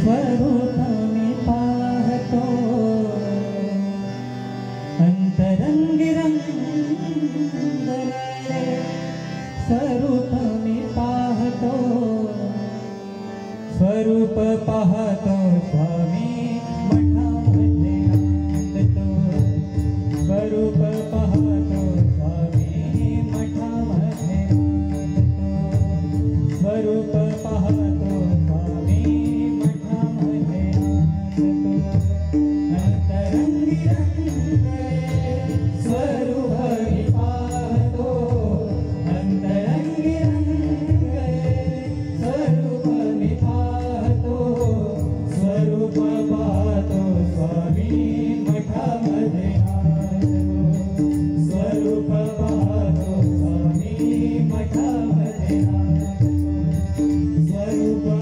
स्वरूपमे पाहतो अंतरंगिरंगरे स्वरूपमे पाहतो। स्वरूप पाहतो स्वामी स्वरूप